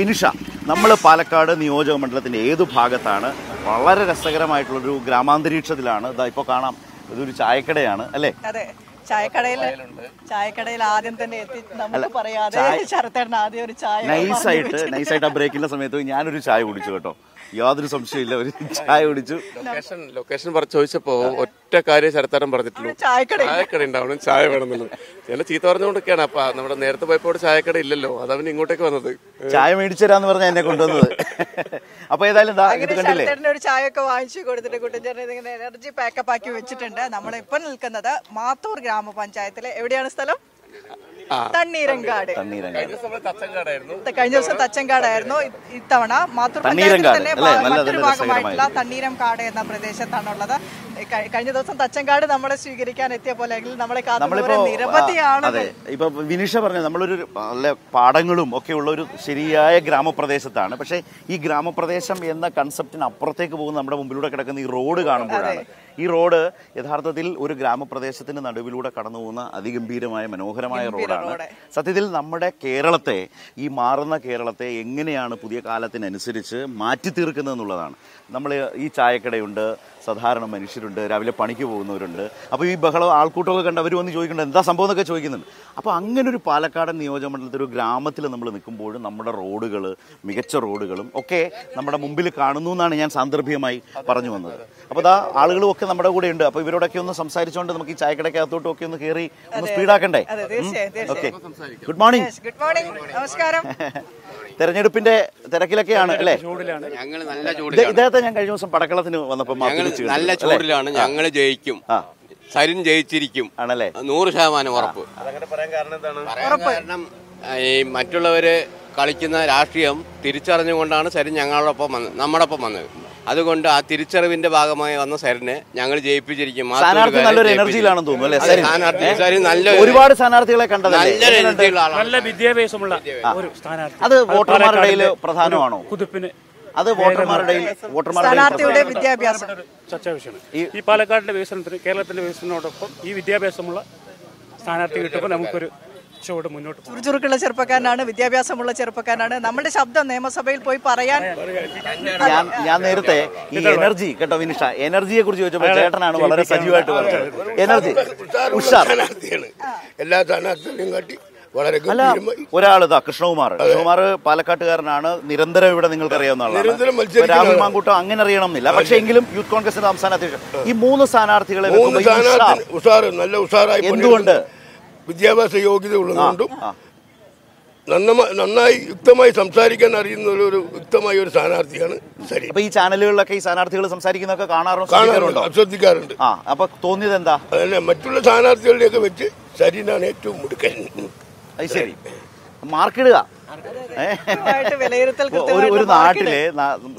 ഫിനിഷ നമ്മൾ പാലക്കാട് നിയോജക മണ്ഡലത്തിന്റെ ഏത് ഭാഗത്താണ്? വളരെ രസകരമായിട്ടുള്ളൊരു ഗ്രാമാന്തരീക്ഷത്തിലാണ്. ഇതാ ഇപ്പോൾ കാണാം. ഇതൊരു ചായക്കടയാണ് അല്ലേ? ചായക്കടയിൽ ചായക്കടയിൽ ആദ്യം തന്നെ എത്തി. നമുക്ക് പറയാതെ ശരത്തേട്ടൻ ആദ്യം ഒരു ചായ നൈസായിട്ട് നൈസായിട്ട് ആ ബ്രേക്കിന്റെ സമയത്ത് ഞാനൊരു ചായ കുടിച്ചു കേട്ടോ. യാതൊരു സംശയമില്ല ഒരു ചായ കുടിച്ചു. ലൊക്കേഷൻ ലൊക്കേഷൻ പറ ചോദിച്ചപ്പോ ഒറ്റ കാര്യം ശരത്താരം പറഞ്ഞിട്ടുള്ളൂ. ചായക്കട ചായക്കട ഉണ്ടാവണം ചായ വേണമെന്നുള്ളത്. ഞാൻ ചീത്ത പറഞ്ഞുകൊണ്ടൊക്കെയാണ്. അപ്പൊ നമ്മുടെ നേരത്തെ പോയപ്പോ ചായക്കട ഇല്ലല്ലോ. അതവൻ ഇങ്ങോട്ടേക്ക് വന്നത്. ചായ മേടിച്ചു തരാന്ന് പറഞ്ഞ എന്നെ കൊണ്ടുവന്നത്. അപ്പൊ ഏതായാലും ദാ കണ്ടില്ലേ? ശരത്തേട്ടന് ഒരു ചായ ഒക്കെ വാങ്ങിച്ചു കൊടുത്തിട്ട് കുട്ടൻചേട്ടൻ ഇതിങ്ങനെ എനർജി പാക്കപ്പ് ആക്കി വെച്ചിട്ടുണ്ട്. നമ്മളിപ്പോൾ നിൽക്കുന്നത് മാത്തൂർ ഗ്രാമപഞ്ചായത്തിലെ എവിടെയാണ് സ്ഥലം. തണ്ണീരങ്കാട്. കഴിഞ്ഞ ദിവസം തച്ചങ്കാടായിരുന്നു. ഇത്തവണ മാത്തൂർ പഞ്ചായത്തിൽ തന്നെ ഭാഗമായിട്ടുള്ള തണ്ണീരംകാട് എന്ന പ്രദേശത്താണുള്ളത്. കഴിഞ്ഞ ദിവസം തച്ചങ്കാട് നമ്മളെ സ്വീകരിക്കാൻ എത്തിയ പോലെ അല്ലെങ്കിൽ നമ്മളെ നിരവധിയാണ്. അതെ. ഇപ്പൊ വിനിഷ പറഞ്ഞ നമ്മളൊരു നല്ല പാടങ്ങളും ഒക്കെ ഉള്ള ഒരു ശരിയായ ഗ്രാമപ്രദേശത്താണ്. പക്ഷേ ഈ ഗ്രാമപ്രദേശം എന്ന കൺസെപ്റ്റിന് അപ്പുറത്തേക്ക് പോകുന്ന നമ്മുടെ മുമ്പിലൂടെ കിടക്കുന്ന ഈ റോഡ് കാണുമ്പോഴാണ്. ഈ റോഡ് യഥാർത്ഥത്തിൽ ഒരു ഗ്രാമപ്രദേശത്തിന് നടുവിലൂടെ കടന്നു പോകുന്ന അതിഗംഭീരമായ മനോഹരമായ റോഡാണ്. സത്യത്തിൽ നമ്മുടെ കേരളത്തെ ഈ മാറുന്ന കേരളത്തെ എങ്ങനെയാണ് പുതിയ കാലത്തിനനുസരിച്ച് മാറ്റി തീർക്കുന്നത് എന്നുള്ളതാണ്. നമ്മൾ ഈ ചായക്കടയുണ്ട് സാധാരണ മനുഷ്യരുണ്ട് രാവിലെ പണിക്ക് പോകുന്നവരുണ്ട്. അപ്പോൾ ഈ ബഹളം ആൾക്കൂട്ടമൊക്കെ കണ്ട് അവർ വന്ന് ചോദിക്കുന്നുണ്ട് എന്താ സംഭവം? എന്നൊക്കെ ചോദിക്കുന്നുണ്ട്. അപ്പോൾ അങ്ങനെ ഒരു പാലക്കാടൻ നിയോജകമണ്ഡലത്തിൽ ഒരു ഗ്രാമത്തിൽ നമ്മൾ നിൽക്കുമ്പോഴും നമ്മുടെ റോഡുകൾ മികച്ച റോഡുകളും ഒക്കെ നമ്മുടെ മുമ്പിൽ കാണുന്നു എന്നാണ് ഞാൻ സാന്ദർഭികമായി പറഞ്ഞു വന്നത്. അപ്പോൾ അതാ ആളുകളും ഒക്കെ നമ്മുടെ കൂടെ ഉണ്ട് അപ്പൊ ഇവരോടൊക്കെ ഒന്ന് സംസാരിച്ചുകൊണ്ട് നമുക്ക് ഈ ചായക്കടക്കകത്തോട്ടും ഒക്കെ ഒന്ന് കയറി ഒന്ന് സ്പീഡാക്കണ്ടേ? Okay. Good morning good morning നമസ്കാരം. തെരഞ്ഞെടുപ്പിന്റെ തിരക്കിലൊക്കെയാണ് അല്ലേ? ഇദ്ദേഹത്തെ ഞാൻ കഴിഞ്ഞ ദിവസം പടക്കളത്തിന് വന്നപ്പോൾ നല്ല? ചൂടിലാണ്. ഞങ്ങൾ ജയിക്കും. സരിൻ ജയിച്ചിരിക്കും. ആണല്ലേ? നൂറ് ശതമാനം ഉറപ്പ്. പറയാൻ കാരണം എന്താണ്? പറയാൻ കാരണം ഈ മറ്റുള്ളവര് കളിക്കുന്ന രാഷ്ട്രീയം തിരിച്ചറിഞ്ഞുകൊണ്ടാണ് സരിൻ ഞങ്ങളോടൊപ്പം വന്നത് നമ്മുടെയൊപ്പം വന്നത്. അതുകൊണ്ട് ആ തിരിച്ചറിവിന്റെ ഭാഗമായി വന്ന സരിനെ ഞങ്ങൾ ജയിപ്പിച്ചിരിക്കും സ്ഥാനാർത്ഥി നല്ലൊരു. എനർജിയിലാണെന്ന് തോന്നുന്നു അല്ലേ? സ്ഥാനാർത്ഥി നല്ല ഒരുപാട് സ്ഥാനാർത്ഥികളെ കണ്ടതല്ലേ നല്ലൊരു? എനർജിയുള്ള ആളാണ് നല്ല വിദ്യാഭ്യാസമുള്ള ഒരു സ്ഥാനാർത്ഥി അത് വോട്ടർമാരുടെ ഇടയിൽ പ്രധാനമാണോ? കുതിപ്പിന് അത് വോട്ടർമാരുടെ വോട്ടർമാരുടെ വിദ്യാഭ്യാസം ചർച്ചാ വിഷയമാണ് ഈ പാലക്കാടിന്റെ വികസനത്തിന് കേരളത്തിന്റെ വികസനത്തോടൊപ്പം ഈ വിദ്യാഭ്യാസമുള്ള സ്ഥാനാർത്ഥി കിട്ടുമ്പോൾ നമുക്കൊരു ചുവട് മുന്നോട്ട് ചുറുചുറുക്കുള്ള ചെറുപ്പക്കാരനാണ് വിദ്യാഭ്യാസമുള്ള ചെറുപ്പക്കാരനാണ്. നമ്മുടെ ശബ്ദം നിയമസഭയിൽ പോയി പറയാൻ ഞാൻ ഞാൻ നേരത്തെ ഈ എനർജി കേട്ടോ വിനിഷ എനർജിയെ കുറിച്ച് ചോദിച്ചപ്പോൾ ചേട്ടനാണ് വളരെ സജീവമായിട്ട് പറഞ്ഞത്. എനർജി ഉഷാർ എല്ലാ സ്ഥാനാർത്ഥികളെയും കാട്ടി വളരെ ഒരാൾ ഇതാ കൃഷ്ണകുമാർ. കൃഷ്ണകുമാർ പാലക്കാട്ടുകാരനാണ് നിരന്തരം ഇവിടെ നിങ്ങൾക്ക് അറിയാവുന്ന ആളാണ്. രാഹുൽ മാങ്കൂട്ടം അങ്ങനെ അറിയണം എന്നില്ല പക്ഷേ എങ്കിലും യൂത്ത് കോൺഗ്രസിന്റെ സംസ്ഥാന അധ്യക്ഷൻ. ഈ മൂന്ന് സ്ഥാനാർത്ഥികളെ എന്തുകൊണ്ട്? വിദ്യാഭ്യാസ യോഗ്യത ഉള്ളതുകൊണ്ടും. നന്നായി യുക്തമായി സംസാരിക്കാൻ അറിയുന്ന ഒരു യുക്തമായ ഒരു സ്ഥാനാർത്ഥിയാണ് ശരി അപ്പൊ ഈ ചാനലുകളിലൊക്കെ ഈ സ്ഥാനാർത്ഥികൾ സംസാരിക്കുന്നൊക്കെ കാണാറുണ്ടോ? ശ്രദ്ധിക്കാറുണ്ടോ? അപ്പൊ തോന്നിയത് എന്താ അതന്നെ മറ്റുള്ള സ്ഥാനാർത്ഥികളുടെയൊക്കെ വെച്ച് ശരീരാണ് ഏറ്റവും മുടുക്കൻ. അത് ശരി. മാർക്കിടുക ഒരു നാട്ടിലെ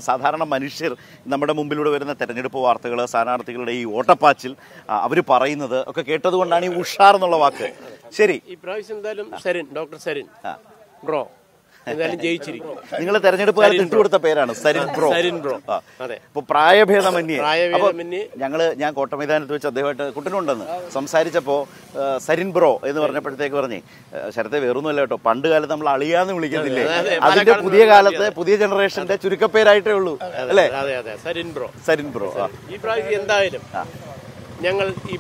സാധാരണ മനുഷ്യർ നമ്മുടെ മുമ്പിലൂടെ വരുന്ന തെരഞ്ഞെടുപ്പ് വാർത്തകൾ സ്ഥാനാർത്ഥികളുടെ ഈ ഓട്ടപ്പാച്ചിൽ അവർ പറയുന്നത് ഒക്കെ കേട്ടതുകൊണ്ടാണ് ഈ ഉഷാർ എന്നുള്ള വാക്ക്. ശരി. എന്തായാലും സരിൻ ഡോക്ടർ സരിൻ. ബ്രോ എന്തായാലും ജയിച്ചിരിക്കും. നിങ്ങൾ തെരഞ്ഞെടുപ്പ് കാലത്ത് ഇട്ടുകൊടുത്ത പേരാണ് സരിൻ ബ്രോ. സരിൻ ബ്രോ. അതെ. അപ്പൊ പ്രായഭേദമന്യേ. പ്രായഭേദമന്യേ. ഞങ്ങൾ ഞാൻ കോട്ടമൈതാനത്ത് വെച്ച് അദ്ദേഹമായിട്ട് കുട്ടനുണ്ടെന്ന് സംസാരിച്ചപ്പോ സരിൻ ബ്രോ എന്ന് പറഞ്ഞപ്പോഴത്തേക്ക് പറഞ്ഞേ ശരത്തെ വേറൊന്നുമല്ല കേട്ടോ പണ്ട് കാലത്ത് നമ്മൾ അളിയാന്ന് അതെ. അതിന്റെ പുതിയ കാലത്തെ പുതിയ ജനറേഷന്റെ ചുരുക്കപ്പേരായിട്ടേ ഉള്ളൂ അല്ലേ? സരിൻ ബ്രോ. സരിൻ ബ്രോ ഈ പ്രാവശ്യം എന്തായാലും ഞങ്ങൾ ഈ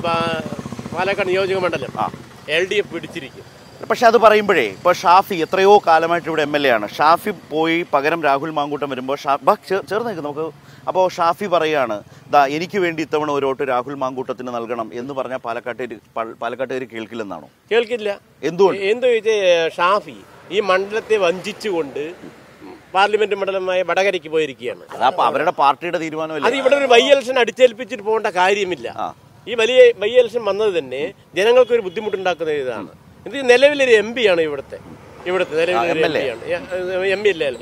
പാലക്കാട് നിയോജക മണ്ഡലം എൽ ഡി എഫ് പിടിച്ചിരിക്കും. പക്ഷെ അത് പറയുമ്പോഴേ ഇപ്പൊ ഷാഫി എത്രയോ കാലമായിട്ട് ഇവിടെ എം എൽ എ ആണ്. ഷാഫി പോയി പകരം രാഹുൽ മാങ്കൂട്ടം വരുമ്പോൾ ഷാ ചേർന്ന് നിൽക്കും നമുക്ക്. അപ്പോൾ ഷാഫി പറയാണ് ദാ എനിക്ക് വേണ്ടി ഇത്തവണ ഒരു വോട്ട് രാഹുൽ മാങ്കൂട്ടത്തിന് നൽകണം എന്ന് പറഞ്ഞാൽ പാലക്കാട്ടേര് പാലക്കാട്ടുകാർ കേൾക്കില്ലെന്നാണോ? കേൾക്കില്ല. എന്തുകൊണ്ട്? എന്തോ ചോദിച്ചാൽ ഷാഫി ഈ മണ്ഡലത്തെ വഞ്ചിച്ചുകൊണ്ട് പാർലമെന്റ് മണ്ഡലമായ വടകരയ്ക്ക് പോയിരിക്കുകയാണ്. അതപ്പോ അവരുടെ പാർട്ടിയുടെ അത് തീരുമാനമല്ലേ ഇവിടെ ഒരു ബൈ ഇലക്ഷൻ അടിച്ചേൽപ്പിച്ചിട്ട് പോകേണ്ട കാര്യമില്ല. ഈ വലിയ ബൈ ഇലക്ഷൻ വന്നത് തന്നെ ജനങ്ങൾക്ക് ഒരു ബുദ്ധിമുട്ടുണ്ടാക്കുന്ന ഇതാണ് ഇത് നിലവിലൊരു എം ആണ് ഇവിടുത്തെ. ഇവിടുത്തെ എം ആണ്. എം അല്ലേ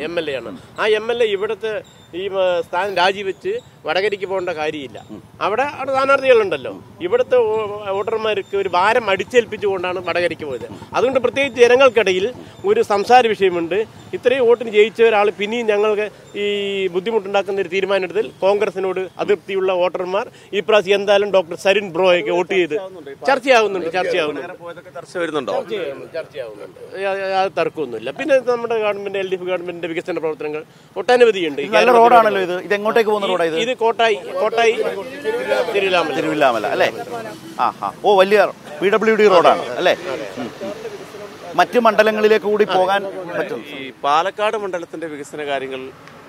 എം എൽ എ ആണ്. ആ എം എൽ എ ഇവിടുത്തെ ഈ സ്ഥാനം രാജിവെച്ച് വടകരിക്ക് പോകേണ്ട കാര്യമില്ല. അവിടെ അവിടെ സ്ഥാനാർത്ഥികളുണ്ടല്ലോ. ഇവിടുത്തെ വോട്ടർമാർക്ക് ഒരു ഭാരം അടിച്ചേൽപ്പിച്ചുകൊണ്ടാണ് വടകരിക്ക് പോയത്. അതുകൊണ്ട് പ്രത്യേകിച്ച് ജനങ്ങൾക്കിടയിൽ ഒരു സംസാര വിഷയമുണ്ട്. ഇത്രയും വോട്ടിന് ജയിച്ച ഒരാൾ പിന്നെയും ഞങ്ങൾക്ക് ഈ ബുദ്ധിമുട്ടുണ്ടാക്കുന്ന ഒരു തീരുമാനത്തിൽ കോൺഗ്രസിനോട് അതൃപ്തിയുള്ള വോട്ടർമാർ ഈ പ്രാവശ്യം എന്തായാലും ഡോക്ടർ സരിൻ ബ്രോയൊക്കെ വോട്ട് ചെയ്ത് ചർച്ചയാവുന്നുണ്ട് ചർച്ചയാവുന്നുണ്ട് പോയതൊക്കെ ചർച്ച വരുന്നുണ്ടോ? ചർച്ചയാവുന്നുണ്ട് തർക്കമൊന്നുമില്ല. പിന്നെ നമ്മുടെ ഗവൺമെന്റ് എൽ ഡി എഫ് ഗവൺമെന്റിന്റെ വികസന പ്രവർത്തനങ്ങൾ ഒട്ടനവധിയുണ്ട് ഉണ്ട്. നല്ല റോഡാണല്ലോ ഇത് ഇത്. എങ്ങോട്ടേക്ക് പോകുന്ന റോഡാ ഇത്? ഇത് കോട്ടായി കോട്ടായി തിരുവില്ലാമല തിരുവില്ലാമല അല്ലേ? ആ ആ. ഓ വലിയ പി ഡബ്ല്യു ഡി റോഡാണ് അല്ലേ? മറ്റു. മണ്ഡലങ്ങളിലേക്ക് കൂടി പോകാൻ പറ്റും. ഈ പാലക്കാട് മണ്ഡലത്തിന്റെ വികസന കാര്യങ്ങൾ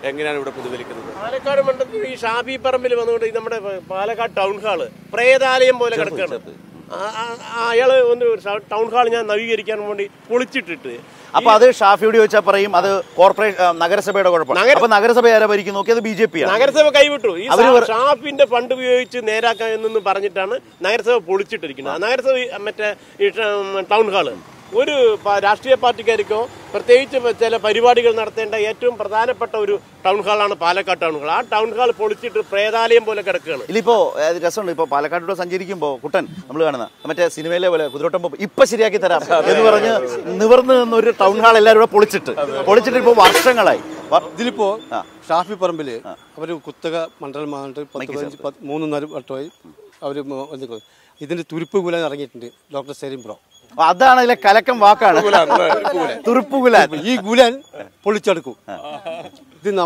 എങ്ങനെയാണ് ഇവിടെ പ്രതിഫലിക്കുന്നത്? പാലക്കാട് മണ്ഡലത്തിൽ ഈ ഷാബി പറമ്പിൽ വന്നുകൊണ്ട് നമ്മുടെ പാലക്കാട് ടൗൺ ഹാൾ പ്രേതാലയം പോലെ കിടക്കുകയാണ് അയാൾ ഒന്ന് ടൗൺ ഹാൾ ഞാൻ നവീകരിക്കാൻ വേണ്ടി പൊളിച്ചിട്ടിട്ട്. അപ്പൊ അത് ഷാഫിയോട് ചോദിച്ചാൽ പറയും അത് കോർപ്പറേഷൻ നഗരസഭയുടെ കുഴപ്പം. നഗര- അപ്പൊ നഗരസഭ ആരാ ഭരിക്കും? നോക്കി അത് ബി ജെ പി നഗരസഭ കൈവിട്ടു. ഈ ഷാഫിന്റെ ഫണ്ട് ഉപയോഗിച്ച് നേരാക്കാൻ എന്നു പറഞ്ഞിട്ടാണ് നഗരസഭ പൊളിച്ചിട്ടിരിക്കുന്നത്. നഗരസഭ മറ്റേ ടൗൺ ഹാൾ ഒരു രാഷ്ട്രീയ പാർട്ടിക്കാർക്കോ പ്രത്യേകിച്ച് ചില പരിപാടികൾ നടത്തേണ്ട ഏറ്റവും പ്രധാനപ്പെട്ട ഒരു ടൗൺ ഹാളാണ് പാലക്കാട് ടൗൺ ഹാൾ. ആ ടൗൺ ഹാൾ പൊളിച്ചിട്ട് പ്രേതാലയം പോലെ കിടക്കുകയാണ്. ഇതിലിപ്പോ ഏഹ്, രസമുണ്ട്. ഇപ്പൊ പാലക്കാട്ടിലൂടെ സഞ്ചരിക്കുമ്പോ കുട്ടൻ നമ്മൾ കാണുന്ന മറ്റേ സിനിമയിലെ പോലെ കുതിരോട്ടം പോകുമ്പോ ഇപ്പൊ ശരിയാക്കി തരാം എന്ന് പറഞ്ഞ് നിവർന്ന് നിന്ന് ഒരു ടൗൺ ഹാൾ എല്ലാവരും കൂടെ പൊളിച്ചിട്ട്. പൊളിച്ചിട്ട് ഇപ്പൊ വർഷങ്ങളായി. ഇതിലിപ്പോ. ഷാഫി പറമ്പിൽ അവർ കുത്തക മണ്ഡലമായിട്ട് പത്ത് പതിനഞ്ച് മൂന്ന് നാല് വട്ടമായി അവർ ഇതിന്റെ തുരുപ്പ് കൂലാൻ ഇറങ്ങിയിട്ടുണ്ട് ഡോക്ടർ സെരീം ബ്രോ. അതാണ് അതിലെ കലക്കം വാക്കാണ്. തുറുപ്പുകുലാൻ. ഈ ഗുലാൻ പൊളിച്ചെടുക്കും.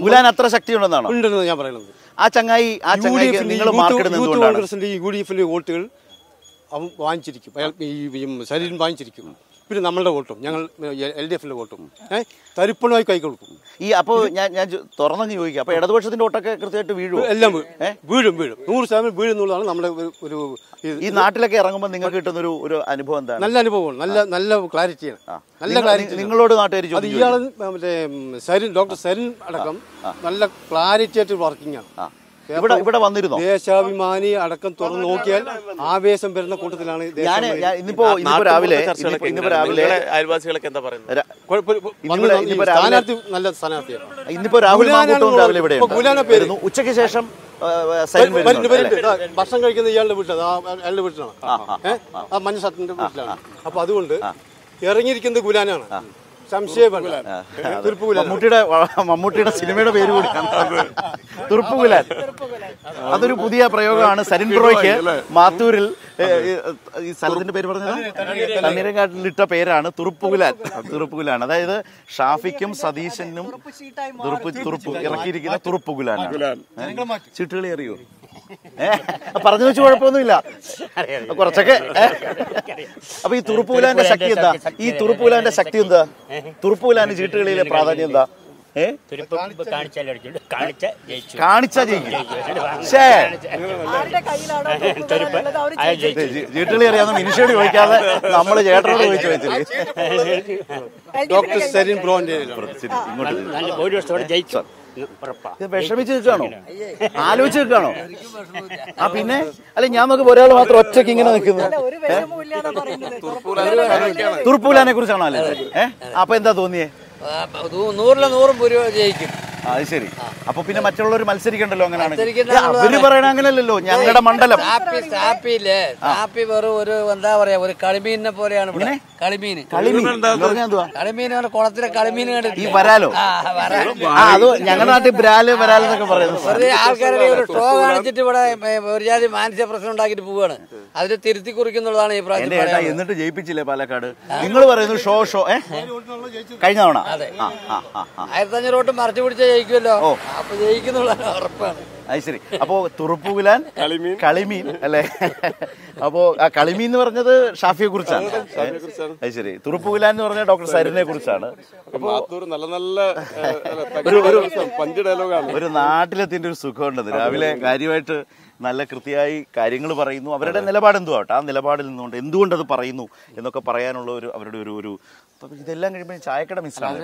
ഗുലാൻ അത്ര ശക്തി ഉണ്ടെന്നാണോ ഉണ്ടെന്ന് ഞാൻ പറയുന്നത്. ആ ചങ്ങായി ആ ചങ്ങായി നിങ്ങൾ കോൺഗ്രസിന്റെ ഈ യു ഡി എഫിന്റെ വോട്ടുകൾ അവൻ വാങ്ങിച്ചിരിക്കും. ഈ ശരീരം വാങ്ങിച്ചിരിക്കും. പിന്നെ നമ്മളുടെ വോട്ടും. ഞങ്ങൾ എൽ ഡി എഫിന്റെ വോട്ടും. ഏഹ് തരിപ്പണമായി കൈ കൊടുക്കും. ഈ അപ്പോൾ ഞാൻ ഞാൻ തുറന്നു തുറന്നങ്ങ് ചോദിക്കാം. അപ്പൊ ഇടതുപക്ഷത്തിന്റെ വോട്ടൊക്കെ കൃത്യമായിട്ട് വീഴും എല്ലാം വീഴും. വീഴും. നൂറ് ശതമാനം വീഴും എന്നുള്ളതാണ് നമ്മുടെ ഒരു- ഈ നാട്ടിലൊക്കെ ഇറങ്ങുമ്പോൾ നിങ്ങൾക്ക് കിട്ടുന്ന ഒരു ഒരു അനുഭവം എന്താണ്? നല്ല അനുഭവമാണ്. നല്ല നല്ല ക്ലാരിറ്റിയാണ് നല്ല ക്ലാരിറ്റി നിങ്ങളോട് നാട്ടുകാർ അത് ഇയാൾ മറ്റേ സരിൻ ഡോക്ടർ സരിൻ അടക്കം നല്ല ക്ലാരിറ്റി ആയിട്ട് വർക്കിംഗ് ആണ്. ഇവിടെ ഇവിടെ വന്നിരുന്നോ? ദേശാഭിമാനി അടക്കം തുറന്നു നോക്കിയാൽ ആവേശം വരുന്ന കൂട്ടത്തിലാണ് ഞാൻ ഇന്നിപ്പോ ഇന്നിപ്പോ രാവിലെ ഇന്നിപ്പോ- രാവിലെ അയൽവാസികളൊക്കെ എന്താ പറയുന്നത്? സ്ഥാനാർത്ഥി നല്ല സ്ഥാനാർത്ഥിയാണ്. ഇന്നിപ്പോ രാഹുൽ രാവിലെ ഇവിടെ പേര്. ഉച്ചയ്ക്ക് ശേഷം ഭക്ഷണം കഴിക്കുന്ന ഇയാളുടെ വീട്ടിലാണ് അയാളുടെ വീട്ടിലാണ്. ഏഹ് ആ മഞ്ഞ ഷർട്ടിന്റെ വീട്ടിലാണ്. അപ്പൊ അതുകൊണ്ട് ഇറങ്ങിയിരിക്കുന്നത് ഗുലാനാണ്. മമ്മൂട്ടിയുടെ മമ്മൂട്ടിയുടെ സിനിമയുടെ പേര് കൂടി തുറുപ്പുകുലാൻ അതൊരു പുതിയ പ്രയോഗമാണ്. സരിൻ റോയ്ക്ക് മാത്തൂരിൽ ഈ സ്ഥലത്തിന്റെ പേര് പറഞ്ഞത്? തണ്ണീരങ്കാട്ടിൽ ഇട്ട പേരാണ് തുറുപ്പുകുലാൻ തുറുപ്പുകുലാൻ അതായത് ഷാഫിക്കും സതീശനും തുറുപ്പ് തുറുപ്പ് ഇറക്കിയിരിക്കുന്ന തുറുപ്പുകുലാൻ? ചീട്ടുകളി അറിയോ? പറഞ്ഞു വെച്ച് കുഴപ്പമൊന്നുമില്ല. കുറച്ചൊക്കെ? അപ്പൊ ഈ തുറുപ്പൂലാന്റെ ശക്തി എന്താ? ഈ തുറുപ്പൂലാന്റെ ശക്തി. എന്താ? തുറുപ്പൂലാന്റെ ചീട്ടുകളിയിലെ പ്രാധാന്യം എന്താ? കാണിച്ച ജയിക്കും. ചീട്ടുകളി അറിയാവുന്ന മിനിഷയോട് ചോദിക്കാതെ നമ്മൾ ചേട്ടനോട് ചോദിച്ചു വെച്ചില്ലേ ഡോക്ടർ സെരിൻ ബ്രോന്റെ ഇങ്ങോട്ട് ഇത് വിഷമിച്ച് ആലോചിച്ച് ആ പിന്നെ? അല്ല ഞാൻ നോക്കുമ്പോ ഒരാൾ മാത്രം ഒറ്റയ്ക്ക് ഇങ്ങനെ നിൽക്കുന്നു തുർപ്പൂലാനെ കുറിച്ചാണോ അല്ലേ ഏഹ് അപ്പൊ എന്താ തോന്നിയേ? നൂറിലെ നൂറും പുര ജയിക്കും. അത് ശരി. അപ്പൊ പിന്നെ മറ്റുള്ളവർ മത്സരിക്കണ്ടല്ലോ അങ്ങനെയാണ് അവർ പറയണ ഞങ്ങളുടെ മണ്ഡലം. ഇല്ലേ സാപ്പി വെറും ഒരു എന്താ പറയാ ഒരു കളിമീനെ പോലെയാണ് ഇവിടെ. കളിമീൻ. കളിമീൻ കുളത്തിലെ കളിമീൻ ഈ വരാലോ? അത് ഞങ്ങളുടെ നാട്ടിൽ ബ്രാൽ വരാലെന്നൊക്കെ പറയുന്നത് ആൾക്കാരുടെ ഒരു ഷോ കാണിച്ചിട്ട് ഇവിടെ ഒരു ജാതി മാനസിക പ്രശ്നം ഉണ്ടാക്കിയിട്ട് പോവാണ്. അതിന് തിരുത്തി കുറിക്കുന്നുള്ളതാണ് ഈ എന്റെ പ്രാവശ്യം ഏട്ടാ എന്നിട്ട് ജയിപ്പിച്ചില്ലേ പാലക്കാട്? നിങ്ങൾ പറയുന്നു ഷോ ഷോ ഏ? കഴിഞ്ഞ തവണ. അതെ. ആയിരത്തി അഞ്ഞൂറ് വോട്ട് മറച്ചു പിടിച്ചാൽ ജയിക്കുമല്ലോ. അപ്പൊ ജയിക്കുന്നുള്ളതാണ് ഉറപ്പാണ്. അത് ശരി. അപ്പോ തുറുപ്പുകുലാൻ കളിമീൻ. കളിമീൻ അല്ലേ? അപ്പോ ആ കളിമീൻ എന്ന് പറഞ്ഞത് ഷാഫിയെ കുറിച്ചാണ്. അത് ശരി. തുറുപ്പുകുലാൻ എന്ന് പറഞ്ഞ ഡോക്ടർ സരിനെ കുറിച്ചാണ്. നല്ല നല്ല ഒരു- നാട്ടിലെത്തിന്റെ ഒരു സുഖമുണ്ടത് രാവിലെ കാര്യമായിട്ട് നല്ല കൃത്യമായി കാര്യങ്ങൾ പറയുന്നു. അവരുടെ നിലപാട് എന്തോ ആട്ടെ ആ നിലപാടിൽ നിന്നുകൊണ്ട് എന്തുകൊണ്ട് അത് പറയുന്നു എന്നൊക്കെ പറയാനുള്ള ഒരു അവരുടെ ഒരു ഒരു ഇതെല്ലാം കഴിയുമ്പോൾ ചായക്കട മിസ്സാണ്